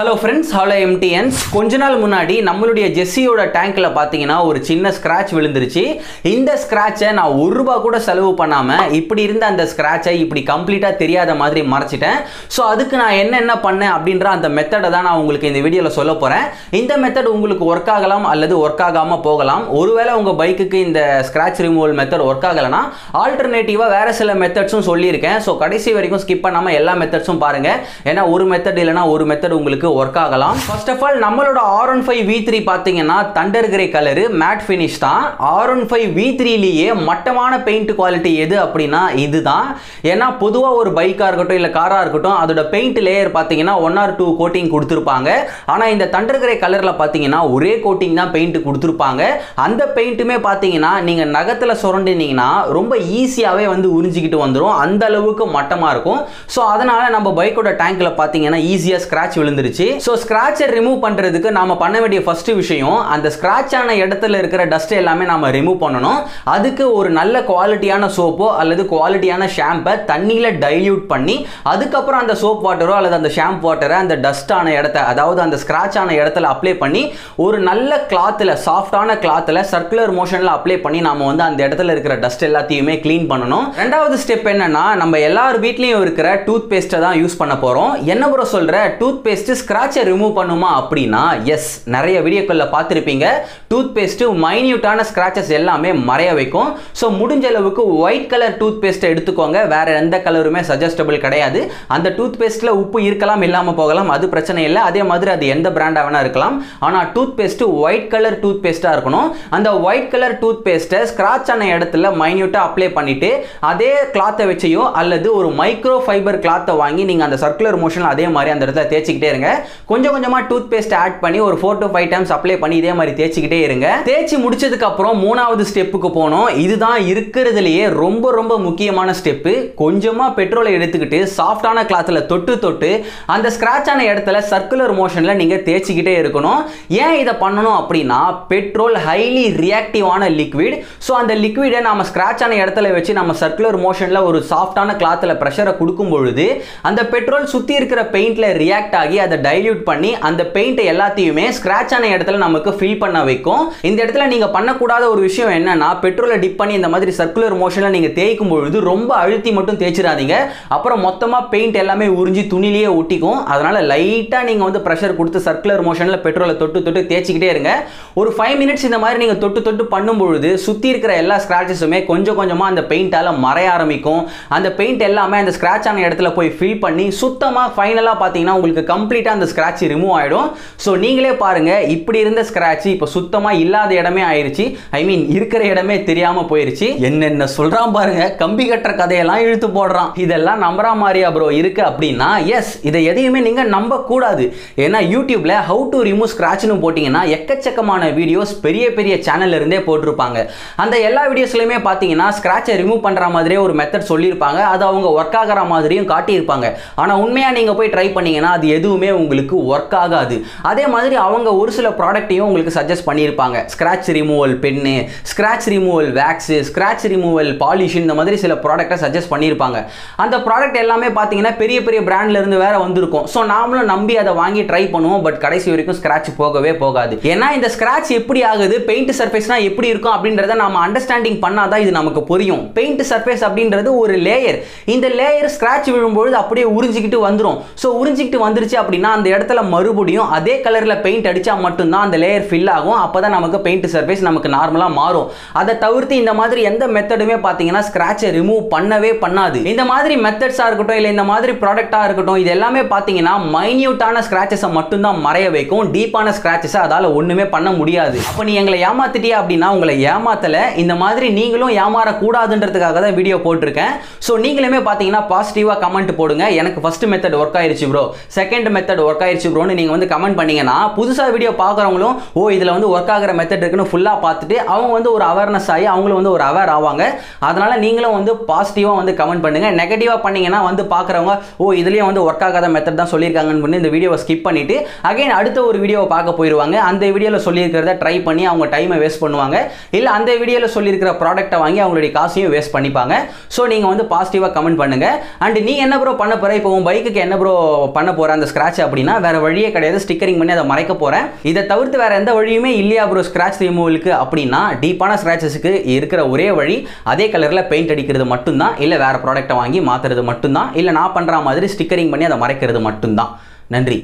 Hello friends hello எம்டிஎன்ஸ் கொஞ்ச நாள் முன்னாடி நம்மளுடைய ஜெஸ்ஸியோட டேங்க்ல பார்த்தீங்கன்னா ஒரு சின்ன ஸ்க்ராட்ச் விழுந்துருச்சு. இந்த ஸ்க்ராட்சை நான் ஒரு ரூபா கூட செலவு பண்ணாமல் இப்படி இருந்த அந்த ஸ்க்ராட்சை இப்படி கம்ப்ளீட்டாக தெரியாத மாதிரி மறைச்சிட்டேன். ஸோ அதுக்கு நான் என்னென்ன பண்ணேன் அப்படின்ற அந்த மெத்தடை தான் நான் உங்களுக்கு இந்த வீடியோவில் சொல்ல போகிறேன் இந்த மெத்தட் உங்களுக்கு ஒர்க் ஆகலாம் அல்லது ஒர்க் ஆகாமல் போகலாம். ஒருவேளை உங்கள் பைக்குக்கு இந்த ஸ்க்ராட்ச் ரிமூவல் மெத்தட் ஒர்க் ஆகலைன்னா ஆல்டர்னேட்டிவாக வேறு சில மெத்தட்ஸும் சொல்லியிருக்கேன். ஸோ கடைசி வரைக்கும் ஸ்கிப் பண்ணாமல் எல்லா மெத்தட்ஸும் பாருங்கள் ஏன்னா ஒரு மெத்தட் இல்லைனா ஒரு மெத்தட் உங்களுக்கு ஒர்க் ஆகலாம். ஃபர்ஸ்ட் ஆஃப் ஆல் நம்மளோட R one five V three பார்த்தீங்கன்னா thunder grey colour matte finish தான். ஆர் ஒன் ஃபைவ் வி த்ரீலேயே மட்டமான பெயிண்ட் குவாலிட்டி எது அப்படின்னா இதுதான். ஏன்னா பொதுவாக ஒரு பைக்காக இருக்கட்டும் இல்லை காராக இருக்கட்டும் அதோட பெயிண்ட் லேயர் பார்த்தீங்கன்னா ஒன் ஆர் டூ கோட்டிங் கொடுத்துருப்பாங்க. ஆனால் இந்த தண்டர் கிரே கலரில் பார்த்தீங்கன்னா ஒரே கோட்டிங் தான் பெயிண்ட் கொடுத்துருப்பாங்க. அந்த பெயிண்ட்டுமே பார்த்தீங்கன்னா நீங்கள் நகத்தில் சுரண்டினீங்கன்னா ரொம்ப ஈஸியாகவே வந்து உறிஞ்சிக்கிட்டு வந்துடும் அந்த அளவுக்கு மட்டமாக இருக்கும். ஸோ அதனால் நம்ம பைக்கோட டேங்க்கில் பார்த்தீங்கன்னா ஈஸியாக ஸ்க்ராட்ச் விழுந்துருச்சு. ஸோ ஸ்க்ராட்சை ரிமூவ் பண்ணுறதுக்கு நாம் பண்ண வேண்டிய ஃபர்ஸ்ட் விஷயம் அந்த ஸ்க்ராட்ச் ஆன இடத்துல இருக்கிற டஸ்ட் எல்லாமே நம்ம ரிமூவ் பண்ணணும். அதுக்கு ஒரு நல்ல குவாலிட்டியான சோப்போ அல்லது குவாலிட்டியான ஷாம்பை தண்ணியில் டைல்யூட் பண்ணி அதுக்கப்புறம் அந்த சோப் வாட்டரோ அல்லது அந்த ஷாம்பு வாட்டரை அந்த டஸ்ட் ஆன இடத்த அதாவது அந்த ஸ்க்ராட்ச் ஆன இடத்துல அப்ளை பண்ணி ஒரு நல்ல கிளாத்தில் சாஃப்டான கிளாத்தில் சர்க்குலர் மோஷனில் அப்ளை பண்ணி நாம் வந்து அந்த இடத்துல இருக்கிற டஸ்ட் எல்லாத்தையுமே க்ளீன் பண்ணணும். ரெண்டாவது ஸ்டெப் என்னன்னா நம்ம எல்லார் வீட்லேயும் இருக்கிற டூத் பேஸ்ட்டை தான் யூஸ் பண்ண போகிறோம் என்ன ப்ரோ சொல்கிற டூத் பேஸ்ட்டு ஸ்க்ராட்சை ரிமூவ் பண்ணுமா அப்படின்னா எஸ் நிறைய வீடியோக்களில் பார்த்துருப்பீங்க. டூத் பேஸ்ட்டு மைன்யூட்டான ஸ்க்ராச்சஸ் எல்லாமே மறைய வைக்கும். ஸோ முடிஞ்ச அளவுக்கு ஒயிட் கலர் டூத் பேஸ்ட்டை எடுத்துக்கோங்க. வேற எந்த கலருமே சஜஸ்டபிள் கிடையாது. அந்த டூத் பேஸ்ட்டில் உப்பு இருக்கலாம் இல்லாமல் போகலாம். அது பிரச்சனை இல்லை. அதே மாதிரி அது எந்த பிராண்டாக வேணால் இருக்கலாம். ஆனால் toothpaste white colour tooth பேஸ்ட்டாக இருக்கணும். அந்த ஒயிட் கலர் டூத் பேஸ்ட்டை ஸ்க்ராட்ச் ஆன இடத்துல மைன்யூட்டாக அப்ளை பண்ணிட்டு அதே கிளாத்தை வச்சையோ அல்லது ஒரு மைக்ரோ ஃபைபர் கிளாத்தை வாங்கி நீங்கள் அந்த சர்க்குலர் மோஷனில் அதே மாதிரி அந்த இடத்துல தேய்ச்சிக்கிட்டே இருங்க. கொஞ்சம் கொஞ்சமாக டூத் பேஸ்ட் ஆட் பண்ணி ஒரு four to five times apply பண்ணி இதே மாதிரி தேய்ச்சிக்கிட்டே இருங்க. தேய்ச்சி முடிச்சதுக்கு அப்புறம் மூணாவது ஸ்டெப்புக்கு போனோம். இதுதான் இருக்கிறதுலையே ரொம்ப ரொம்ப முக்கியமான ஸ்டெப்பு கொஞ்சமாக பெட்ரோலை எடுத்துக்கிட்டு சாஃப்டான கிளாத்தில் தொட்டு தொட்டு அந்த ஸ்க்ராட்ச் ஆன இடத்துல சர்க்குலர் மோஷனில் நீங்கள் தேய்ச்சிக்கிட்டே இருக்கணும். ஏன் இதை பண்ணணும் அப்படின்னா பெட்ரோல் ஹைலி ரியாக்டிவான லிக்விட் ஸோ அந்த லிக்விடை நம்ம ஸ்க்ராட்ச் ஆன இடத்துல வச்சு நம்ம சர்க்குலர் மோஷனில் ஒரு சாஃப்டான கிளாத்தில் ப்ரெஷரை கொடுக்கும் பொழுது அந்த பெட்ரோல் சுற்றி இருக்கிற பெயிண்டில் ரியாக்ட் ஆகி அதை டைல்யூட் பண்ணி அந்த பெயிண்ட் எல்லாத்தையுமே ஸ்க்ராட்ச் ஆன இடத்துல நமக்கு ஃபில் பண்ண வைக்கும். இந்த இடத்துல நீங்கள் பண்ணக்கூடாத ஒரு விஷயம் என்னன்னா பெட்ரோலை டிப் பண்ணி இந்த மாதிரி சர்க்குலர் மோஷனில் நீங்கள் தேய்க்கும் பொழுது ரொம்ப அழுத்தி மட்டும் தேய்ச்சிடாதீங்க. அப்புறம் மொத்தமாக பெயிண்ட் எல்லாமே உறிஞ்சி துணிலேயே ஒட்டிக்கும். அதனால் லைட்டாக நீங்கள் வந்து ப்ரெஷர் கொடுத்து சர்க்குலர் மோஷனில் பெட்ரோலை தொட்டு தொட்டு தேய்ச்சிக்கிட்டே இருங்க. ஒரு ஃபைவ் மினிட்ஸ் இந்த மாதிரி நீங்கள் தொட்டு தொட்டு பண்ணும் பொழுது சுற்றி இருக்கிற எல்லா ஸ்க்ராச்சஸுமே கொஞ்சம் கொஞ்சமாக அந்த பெயிண்டால் மறைய ஆரம்பிக்கும். அந்த பெயிண்ட் எல்லாமே அந்த ஸ்க்ராட்ச் ஆன இடத்துல போய் ஃபில் பண்ணி சுத்தமாக ஃபைனலாக பார்த்தீங்கன்னா உங்களுக்கு கம்ப்ளீட்டாக அந்த ஸ்க்ராட்ச் ரிமூவ் ஆகிடும் ஸோ நீங்களே பாருங்க இப்படி இருந்த ஸ்க்ராட்ச் இப்போ சுத்தமாக இல்லாத இடமே ஆயிருச்சு. ஐ மீன் இருக்கிற இடமே தெரியாமல் போயிருச்சு. என்னென்ன சொல்கிறான் பாருங்க கம்பி கட்டுற கதையெல்லாம் இழுத்து போடுறான். இதெல்லாம் நம்புற மாதிரியா ப்ரோ இருக்கு அப்படின்னா எஸ் இதை எதையுமே நீங்கள் நம்பக்கூடாது. ஏன்னா யூடியூப்ல ஹவு டு ரிமூவ் ஸ்க்ராட்ச்னு போட்டிங்கன்னா எக்கச்சக்கமான வீடியோஸ் பெரிய பெரிய சேனல்ல இருந்தே போட்டிருப்பாங்க. அந்த எல்லா வீடியோஸ்லையுமே பார்த்தீங்கன்னா ஸ்க்ராட்சை ரிமூவ் பண்ணுற மாதிரியே ஒரு மெத்தட் சொல்லியிருப்பாங்க. அது அவங்க ஒர்க் ஆகிற மாதிரியும் காட்டியிருப்பாங்க. ஆனால் உண்மையாக நீங்கள் போய் ட்ரை பண்ணீங்கன்னா அது எதுவுமே உங்களுக்கு ஒர்க் ஆகாது. அதே மாதிரி அவங்க ஒரு சில ப்ராடக்ட்டையும் உங்களுக்கு சஜஸ்ட் பண்ணியிருப்பாங்க. Scratch removal pen scratch removal wax scratch removal polish இந்த மாதிரி சில ப்ராடக்ட்டை சஜஸ்ட் பண்ணியிருப்பாங்க. அந்த ப்ராடக்ட் எல்லாமே பார்த்தீங்கன்னா பெரிய பெரிய பிராண்ட்ல இருந்து வேற வந்திருக்கும். ஸோ நாமளும் நம்பி அதை வாங்கி ட்ரை பண்ணுவோம். பட் கடைசி வரைக்கும் ஸ்க்ராட்ச் போகவே போகாது. ஏன்னா இந்த ஸ்க்ராட்ச் எப்படி ஆகுது? பெயிண்ட் சர்ஃபேஸ்னா எப்படி இருக்கும் அப்படின்றத நாம அண்டர்ஸ்டாண்டிங் பண்ணாதான் இது நமக்கு புரியும். பெயிண்ட் சர்ஃபேஸ் அப்படின்றது ஒரு லேயர் இந்த லேயர் ஸ்க்ராட்ச் விழும்பொழுது அப்படியே உறிஞ்சிக்கிட்டு வந்துடும் ஸோ உறிஞ்சிக்கிட்டு வந்துருச்சு அப்படின்னா அந்த இடத்துல மறுபடியும் அதே கலரில் பெயிண்ட் அடித்தா மட்டும்தான் அந்த லேயர் ஃபில் ஆகும். அப்போ தான் நமக்கு பெயிண்ட் சர்ஃபேஸ் நமக்கு நார்மலாக மாறும். அதை தவிர்த்து இந்த மாதிரி எந்த மெத்தடுமே பார்த்தீங்கன்னா ஸ்க்ராட்சை ரிமூவ் பண்ணவே பண்ணாது. இந்த மாதிரி மெத்தட்ஸாக இருக்கட்டும் இல்லை இந்த மாதிரி ப்ராடக்டாக இருக்கட்டும் இது எல்லாமே பார்த்தீங்கன்னா மைன்யூட்டான ஸ்க்ராச்சஸை மட்டும்தான் மறைய வைக்கும். டீப்பான ஸ்க்ராச்சஸை அதால் ஒன்றுமே பண்ண முடியாது. அப்போ நீ எங்களை ஏமாத்திட்டியா அப்படின்னா உங்களை ஏமாத்தலை. இந்த மாதிரி நீங்களும் ஏமாறக்கூடாதுன்றதுக்காக தான் வீடியோ போட்டிருக்கேன். ஸோ நீங்களுமே பார்த்தீங்கன்னா பாசிட்டிவாக கமெண்ட் போடுங்க. எனக்கு ஃபர்ஸ்ட் மெத்தட் ஒர்க் ஆயிருச்சு ப்ரோ செகண்ட் மெத்தட் ஒர்க் ஆயிடுச்சு ப்ரோன்னு நீங்கள் வந்து கமெண்ட் பண்ணீங்கன்னா புதுசாக வீடியோ பார்க்குறவங்களும் ஓ இதில் வந்து ஒர்க் ஆகிற மெத்தட் இருக்குன்னு ஃபுல்லாக பார்த்துட்டு அவங்க வந்து ஒரு அவேர்னஸ் ஆகி அவங்களும் வந்து ஒரு அவேர் ஆவாங்க. அதனால் நீங்களும் வந்து பாசிட்டிவாக வந்து கமெண்ட் பண்ணுங்க. நெகட்டிவாக பண்ணீங்கன்னா வந்து பார்க்குறவங்க ஓ இதுலேயும் வந்து ஒர்க் ஆகாத மெத்தட் தான் சொல்லியிருக்காங்கன்னு பண்ணி இந்த வீடியோவை ஸ்கிப் பண்ணிட்டு அகைன் அடுத்த ஒரு வீடியோவை பார்க்க போயிடுவாங்க அந்த வீடியோவில் சொல்லியிருக்கிறத ட்ரை பண்ணி அவங்க டைமை வேஸ்ட் பண்ணுவாங்க. இல்லை அந்த வீடியோவில் சொல்லியிருக்கிற ப்ராடக்ட்டை வாங்கி அவங்களுடைய காசையும் வேஸ்ட் பண்ணிப்பாங்க. ஸோ நீங்கள் வந்து பாசிட்டிவாக கமெண்ட் பண்ணுங்க. அண்ட் நீ என்ன ப்ரோ பண்ண போகிற இப்போ உன் பைக்குக்கு என்ன ப்ரோ பண்ண போகிற அந்த ஸ்க்ராட்சை அப்படின்னா வேற வழியே கிடையாது. ஸ்டிக்கரிங் பண்ணி அதை மறைக்க போகிறேன் இதை தவிர்த்து வேற எந்த வழியுமே இல்லையா ப்ரோ ஸ்க்ராட்ச் ரிமூவலுக்கு அப்படின்னா டீப்பான ஸ்க்ராச்சஸுக்கு இருக்கிற ஒரே வழி அதே கலரில் பெயிண்ட் அடிக்கிறது மட்டும்தான். இல்லை வேற ப்ராடக்ட்டை வாங்கி மாற்றுறது மட்டும்தான். இல்லை நான் பண்ணுற மாதிரி ஸ்டிக்கரிங் பண்ணி அதை மறைக்கிறது மட்டும்தான். நன்றி.